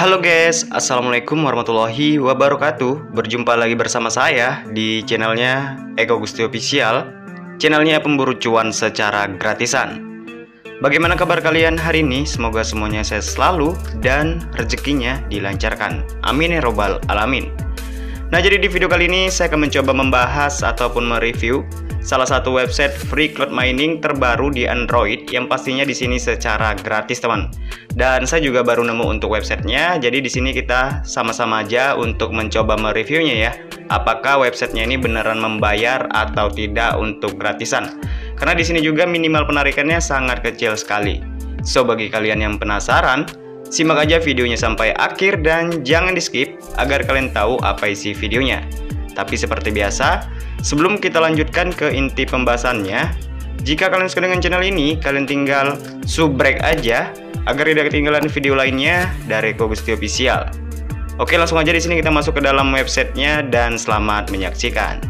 Halo guys, Assalamualaikum warahmatullahi wabarakatuh. Berjumpa lagi bersama saya di channelnya Eko Gusti Official. Channelnya pemburu cuan secara gratisan. Bagaimana kabar kalian hari ini? Semoga semuanya sehat selalu dan rezekinya dilancarkan. Amin ya robbal alamin. Nah jadi di video kali ini saya akan mencoba membahas ataupun mereview salah satu website free cloud mining terbaru di Android yang pastinya di sini secara gratis teman. Dan saya juga baru nemu untuk websitenya, jadi di sini kita sama-sama aja untuk mencoba mereviewnya ya. Apakah websitenya ini beneran membayar atau tidak untuk gratisan? Karena di sini juga minimal penarikannya sangat kecil sekali. So bagi kalian yang penasaran, simak aja videonya sampai akhir dan jangan di skip agar kalian tahu apa isi videonya. Tapi seperti biasa, sebelum kita lanjutkan ke inti pembahasannya, jika kalian suka dengan channel ini, kalian tinggal subrek aja agar tidak ketinggalan video lainnya dari Kogusti Official. Oke, langsung aja di sini kita masuk ke dalam websitenya dan selamat menyaksikan.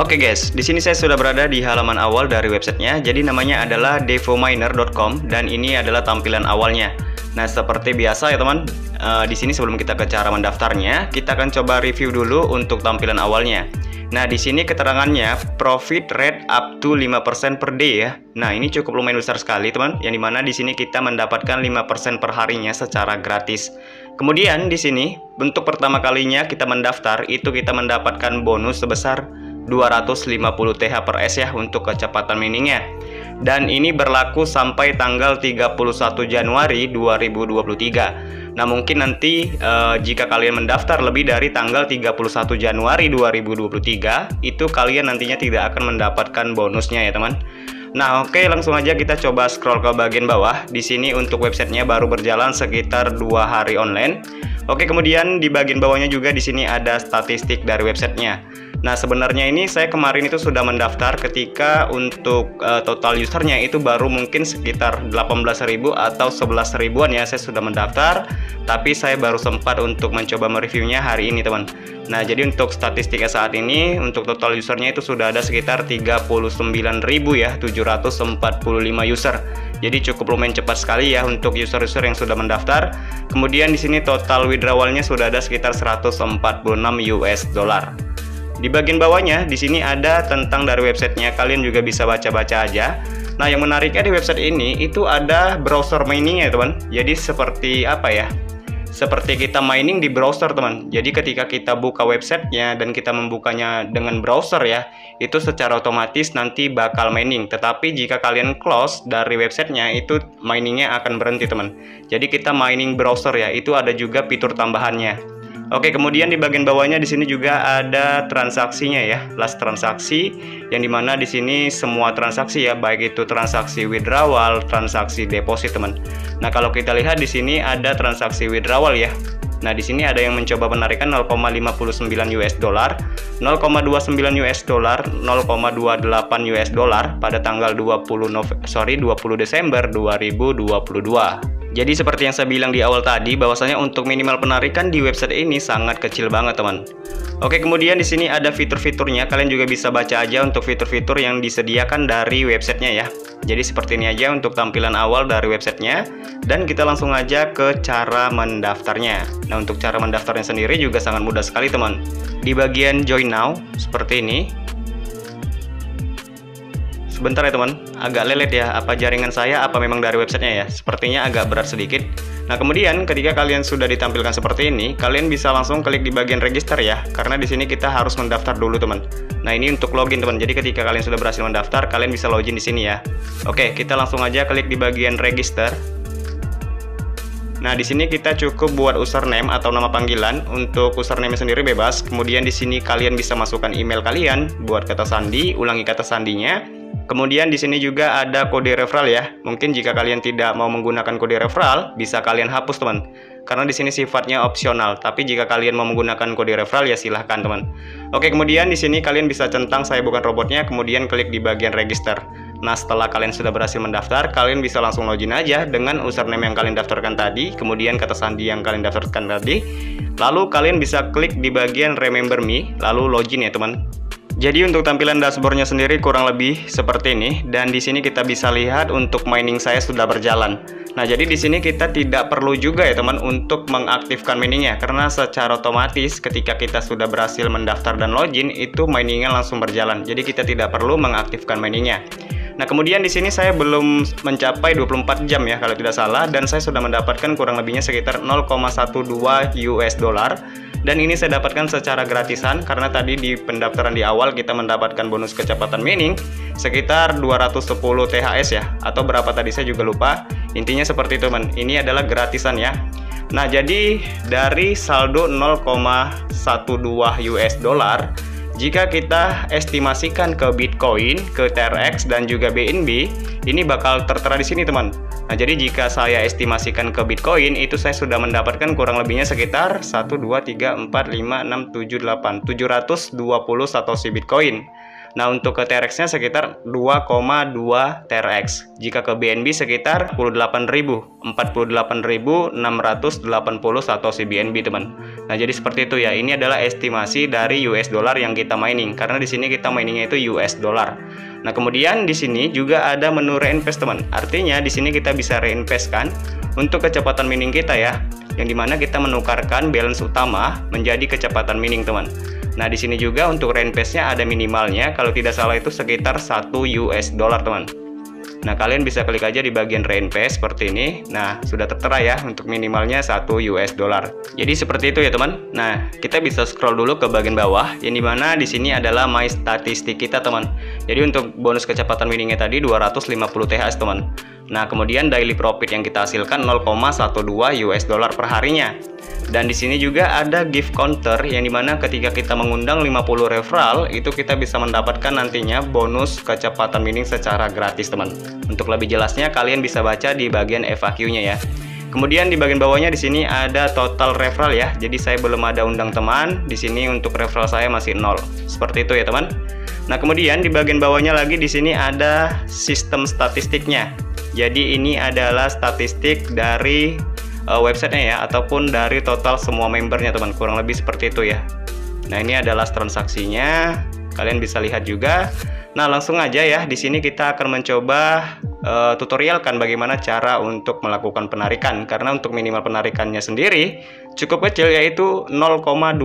Oke guys, di sini saya sudah berada di halaman awal dari websitenya. Jadi namanya adalah devominer.com dan ini adalah tampilan awalnya. Nah, seperti biasa ya teman, uh, di sini sebelum kita ke cara mendaftarnya, kita akan coba review dulu untuk tampilan awalnya. Nah, di sini keterangannya profit rate up to 5% per day ya. Nah, ini cukup lumayan besar sekali, teman. Yang di mana di sini kita mendapatkan 5% per harinya secara gratis. Kemudian di sini, bentuk pertama kalinya kita mendaftar, itu kita mendapatkan bonus sebesar 250 TH per S ya untuk kecepatan miningnya dan ini berlaku sampai tanggal 31 Januari 2023. Nah, mungkin nanti eh, jika kalian mendaftar lebih dari tanggal 31 Januari 2023, itu kalian nantinya tidak akan mendapatkan bonusnya ya, teman. Nah, oke, langsung aja kita coba scroll ke bagian bawah. Di sini untuk websitenya baru berjalan sekitar dua hari online. Oke, kemudian di bagian bawahnya juga di sini ada statistik dari websitenya. Nah, sebenarnya ini saya kemarin itu sudah mendaftar ketika untuk uh, total usernya itu baru mungkin sekitar 18.000 atau 11 ribuan ya saya sudah mendaftar, tapi saya baru sempat untuk mencoba mereviewnya hari ini, teman. Nah, jadi untuk statistiknya saat ini untuk total usernya itu sudah ada sekitar 39.000 ya, 745 user. Jadi cukup lumayan cepat sekali ya untuk user-user yang sudah mendaftar. Kemudian di sini total withdrawalnya sudah ada sekitar 146 US dollar. Di bagian bawahnya, di sini ada tentang dari websitenya. Kalian juga bisa baca-baca aja. Nah, yang menariknya di website ini itu ada browser miningnya, teman. Jadi seperti apa ya? Seperti kita mining di browser, teman. Jadi ketika kita buka websitenya dan kita membukanya dengan browser ya, itu secara otomatis nanti bakal mining. Tetapi jika kalian close dari websitenya, itu miningnya akan berhenti, teman. Jadi kita mining browser ya, itu ada juga fitur tambahannya. Oke, kemudian di bagian bawahnya di sini juga ada transaksinya ya, last transaksi yang di mana di sini semua transaksi ya, baik itu transaksi withdrawal, transaksi deposit teman. Nah kalau kita lihat di sini ada transaksi withdrawal ya. Nah di sini ada yang mencoba penarikan 0,59 US dollar, 0,29 US dollar, 0,28 US dollar pada tanggal 20 Nove sorry 20 Desember 2022. Jadi seperti yang saya bilang di awal tadi bahwasanya untuk minimal penarikan di website ini sangat kecil banget teman. Oke kemudian di sini ada fitur-fiturnya kalian juga bisa baca aja untuk fitur-fitur yang disediakan dari websitenya ya. Jadi seperti ini aja untuk tampilan awal dari websitenya dan kita langsung aja ke cara mendaftarnya. Nah untuk cara mendaftarnya sendiri juga sangat mudah sekali teman. Di bagian join now seperti ini Sebentar ya teman, agak lelet ya apa jaringan saya apa memang dari websitenya ya. Sepertinya agak berat sedikit. Nah kemudian ketika kalian sudah ditampilkan seperti ini, kalian bisa langsung klik di bagian register ya. Karena di sini kita harus mendaftar dulu teman. Nah ini untuk login teman. Jadi ketika kalian sudah berhasil mendaftar, kalian bisa login di sini ya. Oke, kita langsung aja klik di bagian register. Nah, di sini kita cukup buat username atau nama panggilan. Untuk username sendiri bebas. Kemudian di sini kalian bisa masukkan email kalian buat kata sandi, ulangi kata sandinya. Kemudian di sini juga ada kode referral ya. Mungkin jika kalian tidak mau menggunakan kode referral, bisa kalian hapus teman. Karena di sini sifatnya opsional. Tapi jika kalian mau menggunakan kode referral ya silahkan teman. Oke kemudian di sini kalian bisa centang saya bukan robotnya. Kemudian klik di bagian register. Nah setelah kalian sudah berhasil mendaftar, kalian bisa langsung login aja dengan username yang kalian daftarkan tadi, kemudian kata sandi yang kalian daftarkan tadi. Lalu kalian bisa klik di bagian remember me, lalu login ya teman. Jadi untuk tampilan dashboardnya sendiri kurang lebih seperti ini dan di sini kita bisa lihat untuk mining saya sudah berjalan. Nah, jadi di sini kita tidak perlu juga ya teman untuk mengaktifkan miningnya karena secara otomatis ketika kita sudah berhasil mendaftar dan login itu miningnya langsung berjalan. Jadi kita tidak perlu mengaktifkan miningnya. Nah, kemudian di sini saya belum mencapai 24 jam ya kalau tidak salah dan saya sudah mendapatkan kurang lebihnya sekitar 0,12 US dollar dan ini saya dapatkan secara gratisan karena tadi di pendaftaran di awal kita mendapatkan bonus kecepatan mining sekitar 210 THS ya atau berapa tadi saya juga lupa. Intinya seperti itu, teman. Ini adalah gratisan ya. Nah, jadi dari saldo 0,12 US dollar jika kita estimasikan ke Bitcoin, ke TRX dan juga BNB, ini bakal tertera di sini teman. Nah, jadi jika saya estimasikan ke Bitcoin, itu saya sudah mendapatkan kurang lebihnya sekitar 1, 2, 3, 4, 5, 6, 7, 8, 720 Satoshi Bitcoin. Nah, untuk ke TRX-nya sekitar 2,2 TRX. Jika ke BNB sekitar 48.000, 48.680 Satoshi BNB, teman. Nah, jadi seperti itu ya. Ini adalah estimasi dari US dollar yang kita mining karena di sini kita miningnya itu US dollar. Nah, kemudian di sini juga ada menu reinvest, teman. Artinya di sini kita bisa reinvest kan untuk kecepatan mining kita ya. Yang di mana kita menukarkan balance utama menjadi kecepatan mining, teman. Nah, di sini juga untuk reinvestnya ada minimalnya, kalau tidak salah itu sekitar 1 US dollar, teman. Nah, kalian bisa klik aja di bagian reinvest seperti ini. Nah, sudah tertera ya untuk minimalnya 1 US dollar. Jadi seperti itu ya, teman. Nah, kita bisa scroll dulu ke bagian bawah yang di mana di sini adalah my statistik kita, teman. Jadi untuk bonus kecepatan miningnya tadi 250 THS, teman. Nah, kemudian daily profit yang kita hasilkan 0,12 US dollar per harinya. Dan di sini juga ada gift counter yang di mana ketika kita mengundang 50 referral itu kita bisa mendapatkan nantinya bonus kecepatan mining secara gratis teman. Untuk lebih jelasnya kalian bisa baca di bagian FAQ-nya ya. Kemudian di bagian bawahnya di sini ada total referral ya. Jadi saya belum ada undang teman. Di sini untuk referral saya masih nol. Seperti itu ya teman. Nah kemudian di bagian bawahnya lagi di sini ada sistem statistiknya. Jadi ini adalah statistik dari uh, websitenya ya ataupun dari total semua membernya teman. Kurang lebih seperti itu ya. Nah ini adalah transaksinya. Kalian bisa lihat juga. Nah langsung aja ya. Di sini kita akan mencoba uh, tutorial kan bagaimana cara untuk melakukan penarikan. Karena untuk minimal penarikannya sendiri cukup kecil yaitu 0,25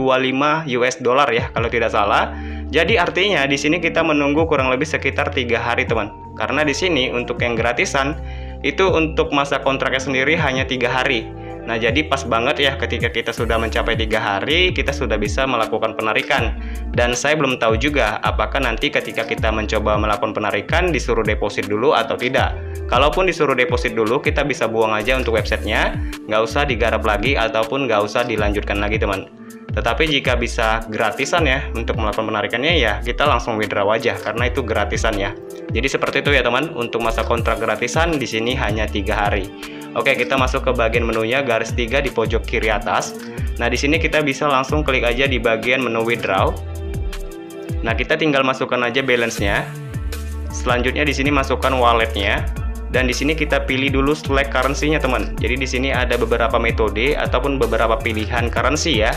US dollar ya kalau tidak salah. Jadi artinya di sini kita menunggu kurang lebih sekitar tiga hari teman karena di sini untuk yang gratisan itu untuk masa kontraknya sendiri hanya tiga hari. Nah, jadi pas banget ya ketika kita sudah mencapai tiga hari, kita sudah bisa melakukan penarikan. Dan saya belum tahu juga apakah nanti ketika kita mencoba melakukan penarikan disuruh deposit dulu atau tidak. Kalaupun disuruh deposit dulu, kita bisa buang aja untuk websitenya, nggak usah digarap lagi ataupun nggak usah dilanjutkan lagi teman. Tetapi jika bisa gratisan ya untuk melakukan penarikannya ya kita langsung withdraw aja karena itu gratisan ya. Jadi seperti itu ya teman. Untuk masa kontrak gratisan di sini hanya tiga hari. Oke kita masuk ke bagian menunya garis tiga di pojok kiri atas. Nah di sini kita bisa langsung klik aja di bagian menu withdraw. Nah kita tinggal masukkan aja balance-nya. Selanjutnya di sini masukkan walletnya dan di sini kita pilih dulu select currency-nya teman. Jadi di sini ada beberapa metode ataupun beberapa pilihan currency ya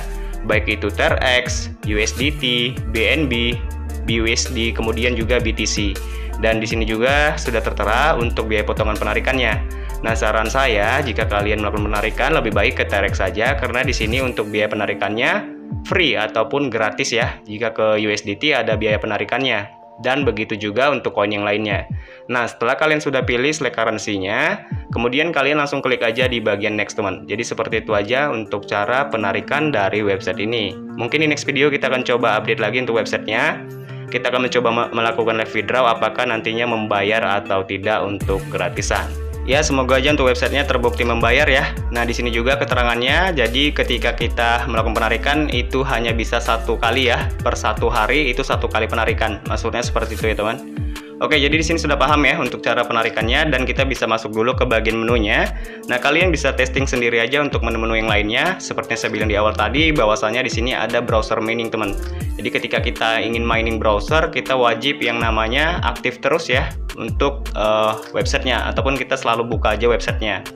baik itu TRX, USDT, BNB, BUSD, kemudian juga BTC. Dan di sini juga sudah tertera untuk biaya potongan penarikannya. Nah, saran saya jika kalian melakukan penarikan lebih baik ke TRX saja karena di sini untuk biaya penarikannya free ataupun gratis ya. Jika ke USDT ada biaya penarikannya dan begitu juga untuk koin yang lainnya. Nah, setelah kalian sudah pilih select currency-nya, kemudian kalian langsung klik aja di bagian next teman. Jadi seperti itu aja untuk cara penarikan dari website ini. Mungkin di next video kita akan coba update lagi untuk websitenya. Kita akan mencoba melakukan live withdraw apakah nantinya membayar atau tidak untuk gratisan. Ya, semoga aja untuk websitenya terbukti membayar ya. Nah, di sini juga keterangannya, jadi ketika kita melakukan penarikan itu hanya bisa satu kali ya, per satu hari itu satu kali penarikan. Maksudnya seperti itu ya teman. Oke, jadi di sini sudah paham ya untuk cara penarikannya dan kita bisa masuk dulu ke bagian menunya. Nah, kalian bisa testing sendiri aja untuk menu-menu yang lainnya. Seperti yang saya bilang di awal tadi, bahwasanya di sini ada browser mining, teman. Jadi ketika kita ingin mining browser, kita wajib yang namanya aktif terus ya untuk uh, websitenya ataupun kita selalu buka aja websitenya.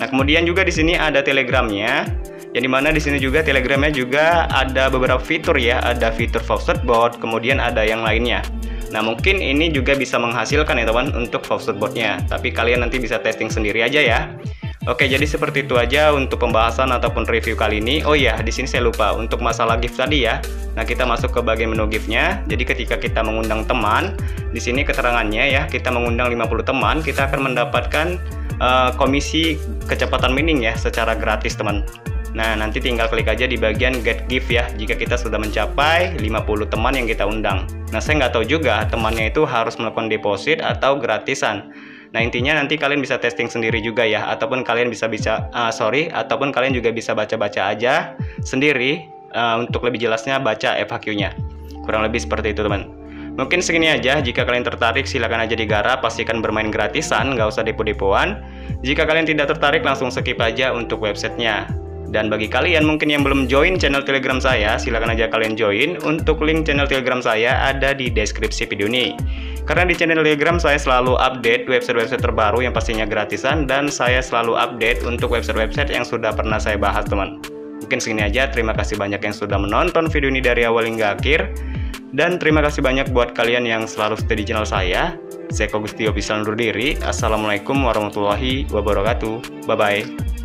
Nah, kemudian juga di sini ada Telegramnya. Yang di mana di sini juga Telegramnya juga ada beberapa fitur ya, ada fitur faucet bot, kemudian ada yang lainnya. Nah mungkin ini juga bisa menghasilkan ya teman untuk botnya Tapi kalian nanti bisa testing sendiri aja ya Oke, jadi seperti itu aja untuk pembahasan ataupun review kali ini. Oh iya, di sini saya lupa untuk masalah gift tadi ya. Nah, kita masuk ke bagian menu giftnya. Jadi ketika kita mengundang teman, di sini keterangannya ya, kita mengundang 50 teman, kita akan mendapatkan uh, komisi kecepatan mining ya secara gratis, teman. Nah, nanti tinggal klik aja di bagian get gift ya jika kita sudah mencapai 50 teman yang kita undang. Nah, saya nggak tahu juga temannya itu harus melakukan deposit atau gratisan. Nah intinya nanti kalian bisa testing sendiri juga ya, ataupun kalian bisa bisa uh, sorry, ataupun kalian juga bisa baca-baca aja sendiri uh, untuk lebih jelasnya baca FAQ-nya. Kurang lebih seperti itu teman. Mungkin segini aja, jika kalian tertarik silahkan aja digarap, pastikan bermain gratisan, nggak usah depo-depoan. Jika kalian tidak tertarik langsung skip aja untuk websitenya. Dan bagi kalian mungkin yang belum join channel telegram saya, silahkan aja kalian join. Untuk link channel telegram saya ada di deskripsi video ini. Karena di channel Telegram saya selalu update website-website terbaru yang pastinya gratisan dan saya selalu update untuk website-website yang sudah pernah saya bahas teman. Mungkin segini aja, terima kasih banyak yang sudah menonton video ini dari awal hingga akhir. Dan terima kasih banyak buat kalian yang selalu stay di channel saya. Saya Kogusti Official undur diri. Assalamualaikum warahmatullahi wabarakatuh. Bye-bye.